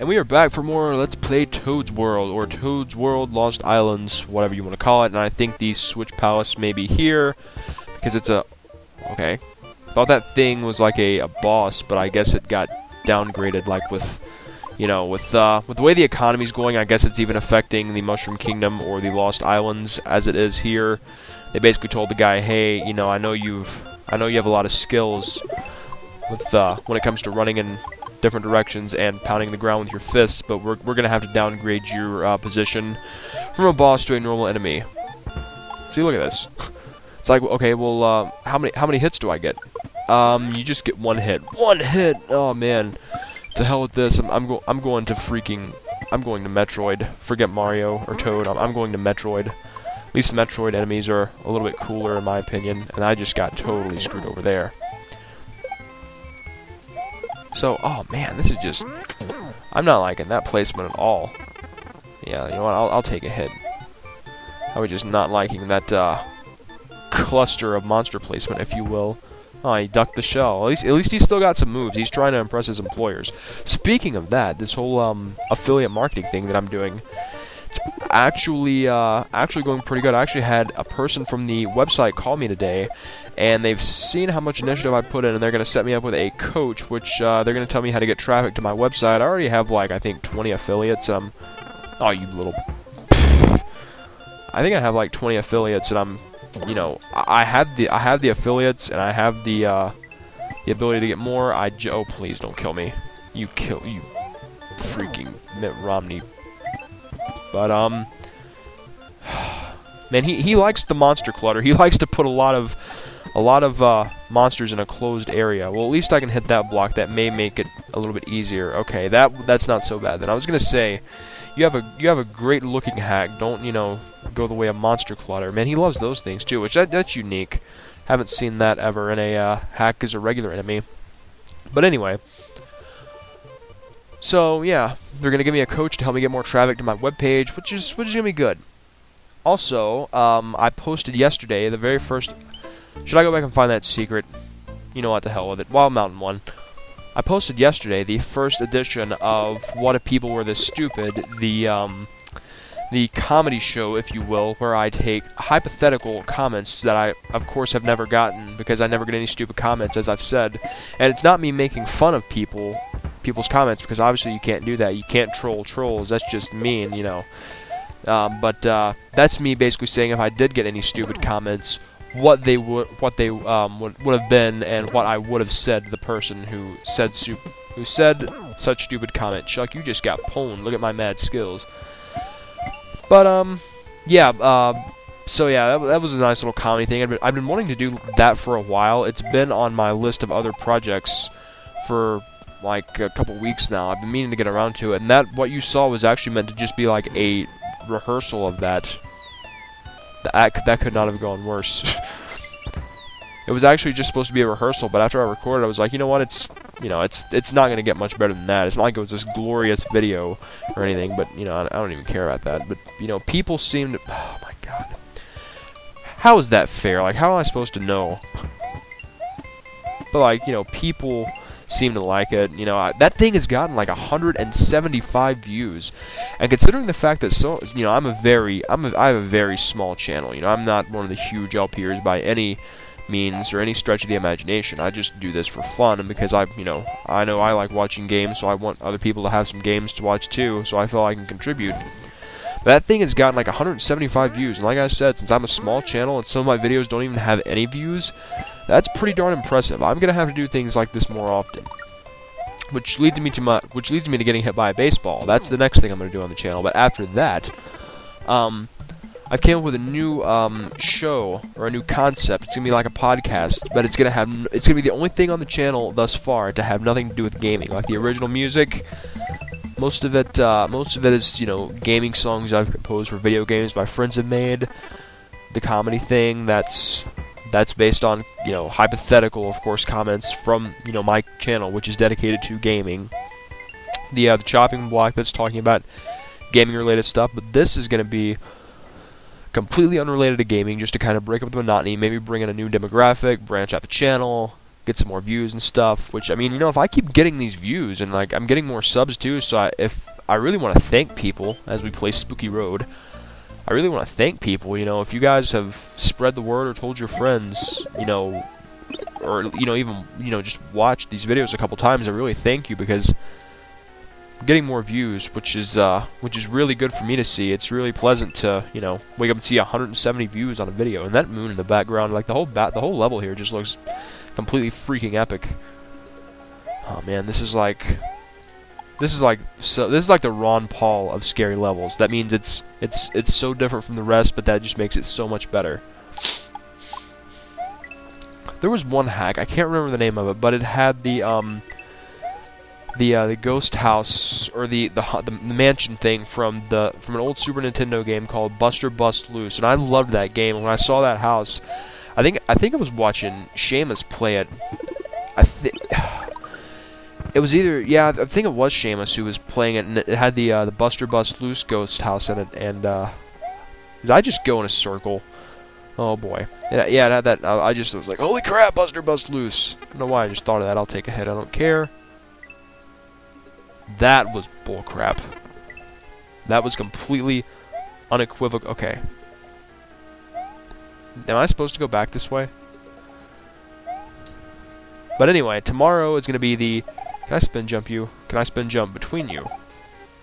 And we are back for more Let's Play Toad's World, or Toad's World Lost Islands, whatever you want to call it. And I think the Switch Palace may be here, because it's a... Okay. Thought that thing was like a, a boss, but I guess it got downgraded, like with... You know, with uh, with the way the economy's going, I guess it's even affecting the Mushroom Kingdom or the Lost Islands as it is here. They basically told the guy, hey, you know, I know you've... I know you have a lot of skills with uh, when it comes to running in different directions and pounding the ground with your fists, but we're, we're going to have to downgrade your uh, position from a boss to a normal enemy. See, look at this. It's like, okay, well, uh, how many how many hits do I get? Um, you just get one hit. One hit! Oh, man. To hell with this. I'm, I'm, go I'm going to freaking... I'm going to Metroid. Forget Mario or Toad. I'm, I'm going to Metroid. At least Metroid enemies are a little bit cooler, in my opinion, and I just got totally screwed over there. So, oh man, this is just... I'm not liking that placement at all. Yeah, you know what, I'll, I'll take a hit. I was just not liking that, uh, cluster of monster placement, if you will. Oh, he ducked the shell. At least, at least he's still got some moves. He's trying to impress his employers. Speaking of that, this whole, um, affiliate marketing thing that I'm doing, actually uh, actually going pretty good. I actually had a person from the website call me today, and they've seen how much initiative I put in, and they're going to set me up with a coach, which uh, they're going to tell me how to get traffic to my website. I already have like I think 20 affiliates. Um, oh, you little. I think I have like 20 affiliates, and I'm, you know, I have the I have the affiliates, and I have the uh, the ability to get more. I oh please don't kill me. You kill you, freaking Mitt Romney but, um... Man, he, he likes the monster clutter. He likes to put a lot of a lot of uh, monsters in a closed area. Well, at least I can hit that block. That may make it a little bit easier. Okay, that that's not so bad. Then I was gonna say, you have a you have a great looking hack. Don't you know go the way of monster clutter. Man, he loves those things too, which that, that's unique. Haven't seen that ever in a uh, hack as a regular enemy. But anyway, so yeah, they're gonna give me a coach to help me get more traffic to my webpage, which is which is gonna be good. Also, um, I posted yesterday the very first. Should I go back and find that secret? You know what the hell with it. Wild Mountain one. I posted yesterday the first edition of What If People Were This Stupid, the um, the comedy show, if you will, where I take hypothetical comments that I, of course, have never gotten because I never get any stupid comments, as I've said. And it's not me making fun of people people's comments because obviously you can't do that. You can't troll trolls. That's just mean, you know. Um, but uh, that's me basically saying if I did get any stupid comments, what they would what they um, would would have been and what I would have said to the person who said who said such stupid comment. Chuck, you just got pwned. Look at my mad skills. But um, yeah. Uh, so yeah, that, that was a nice little comedy thing. I've been, I've been wanting to do that for a while. It's been on my list of other projects for like a couple weeks now. I've been meaning to get around to it, and that what you saw was actually meant to just be like a rehearsal of that. That that could not have gone worse. it was actually just supposed to be a rehearsal, but after I recorded, I was like, you know what? It's you know, it's it's not gonna get much better than that. It's not like it was this glorious video or anything, but you know, I, I don't even care about that. But you know, people seem to. Oh my god. How is that fair? Like, how am I supposed to know? but like, you know, people seem to like it. You know, I, that thing has gotten like 175 views, and considering the fact that so, you know, I'm a very, I'm a, I have a very small channel. You know, I'm not one of the huge LPers by any means or any stretch of the imagination. I just do this for fun and because I, you know, I know I like watching games, so I want other people to have some games to watch too, so I feel I can contribute. That thing has gotten like 175 views, and like I said, since I'm a small channel and some of my videos don't even have any views, that's pretty darn impressive. I'm gonna have to do things like this more often. Which leads me to my which leads me to getting hit by a baseball. That's the next thing I'm gonna do on the channel. But after that, um, I've came up with a new um, show or a new concept. It's gonna be like a podcast, but it's gonna have it's gonna be the only thing on the channel thus far to have nothing to do with gaming. Like the original music, most of it uh, most of it is you know gaming songs I've composed for video games my friends have made. The comedy thing that's that's based on you know hypothetical, of course, comments from you know my channel, which is dedicated to gaming. The uh, the chopping block that's talking about gaming related stuff, but this is going to be completely unrelated to gaming, just to kind of break up the monotony, maybe bring in a new demographic, branch out the channel, get some more views and stuff. Which I mean, you know, if I keep getting these views and like I'm getting more subs too, so I, if I really want to thank people as we play Spooky Road, I really want to thank people. You know, if you guys have spread the word or told your friends, you know, or you know, even you know, just watched these videos a couple times, I really thank you because getting more views, which is uh, which is really good for me to see. It's really pleasant to you know wake up and see 170 views on a video, and that moon in the background, like the whole bat, the whole level here just looks completely freaking epic. Oh man, this is like this is like so this is like the Ron Paul of scary levels. That means it's it's it's so different from the rest, but that just makes it so much better. There was one hack, I can't remember the name of it, but it had the um the uh, the ghost house or the, the the mansion thing from the from an old Super Nintendo game called Buster Bust Loose, and I loved that game. When I saw that house, I think I think I was watching Seamus play it. I think it was either yeah, I think it was Seamus who was playing it, and it had the uh, the Buster Bust Loose ghost house in it. And uh, did I just go in a circle? Oh boy, it, yeah, it had that. I just was like, holy crap, Buster Bust Loose. I don't know why I just thought of that. I'll take a hit. I don't care. That was bullcrap. That was completely unequivocal. Okay. Am I supposed to go back this way? But anyway, tomorrow is going to be the... Can I spin jump you? Can I spin jump between you?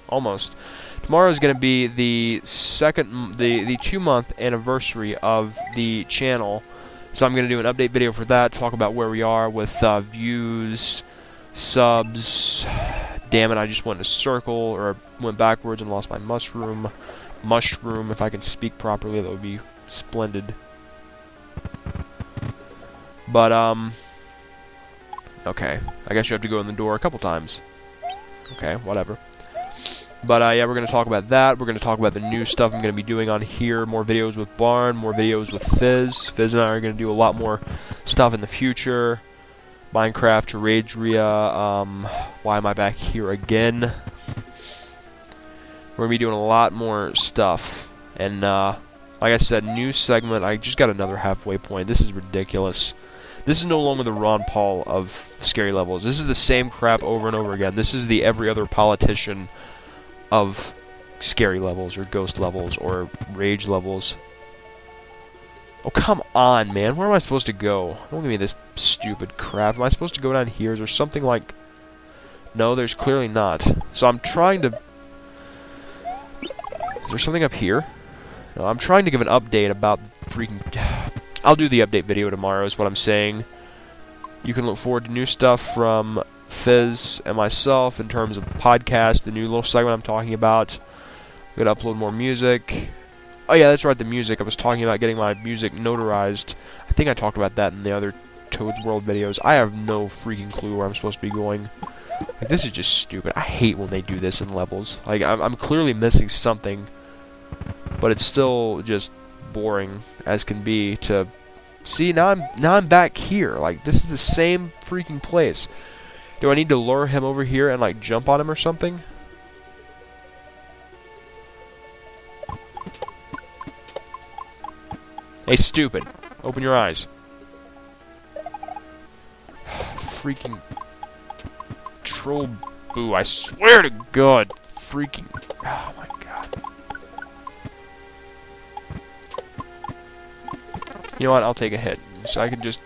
Almost. Tomorrow is going to be the second, the, the two-month anniversary of the channel. So I'm going to do an update video for that, talk about where we are with uh, views, subs, damn it, I just went in a circle, or went backwards and lost my mushroom. Mushroom, if I can speak properly, that would be splendid. But, um... Okay, I guess you have to go in the door a couple times. Okay, whatever. But, uh, yeah, we're going to talk about that. We're going to talk about the new stuff I'm going to be doing on here. More videos with Barn, more videos with Fizz. Fizz and I are going to do a lot more stuff in the future. Minecraft, Rageria, um, why am I back here again? We're going to be doing a lot more stuff. And, uh, like I said, new segment, I just got another halfway point. This is ridiculous. This is no longer the Ron Paul of scary levels. This is the same crap over and over again. This is the every other politician of scary levels, or ghost levels, or rage levels. Oh, come on, man. Where am I supposed to go? Don't give me this stupid crap. Am I supposed to go down here? Is there something like... No, there's clearly not. So I'm trying to... Is there something up here? No, I'm trying to give an update about freaking... I'll do the update video tomorrow is what I'm saying. You can look forward to new stuff from Fizz and myself in terms of podcast, the new little segment I'm talking about. I'm going to upload more music. Oh yeah, that's right, the music. I was talking about getting my music notarized. I think I talked about that in the other Toad's World videos. I have no freaking clue where I'm supposed to be going. Like, this is just stupid. I hate when they do this in levels. Like, I'm, I'm clearly missing something, but it's still just boring as can be to see now I'm now I'm back here like this is the same freaking place do I need to lure him over here and like jump on him or something Hey, stupid. Open your eyes. Freaking... Troll boo, I swear to God. Freaking... Oh my You know what, I'll take a hit. So I can just...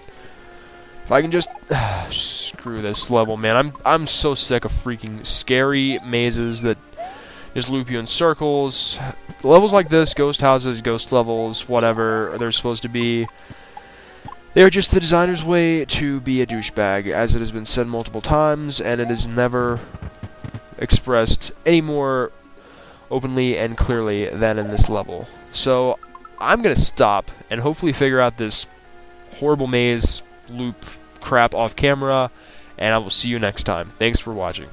If I can just... screw this level, man. I'm, I'm so sick of freaking scary mazes that just loop you in circles. Levels like this, ghost houses, ghost levels, whatever they're supposed to be, they are just the designer's way to be a douchebag, as it has been said multiple times, and it is never expressed any more openly and clearly than in this level. So, I'm going to stop and hopefully figure out this horrible maze loop crap off camera, and I will see you next time. Thanks for watching.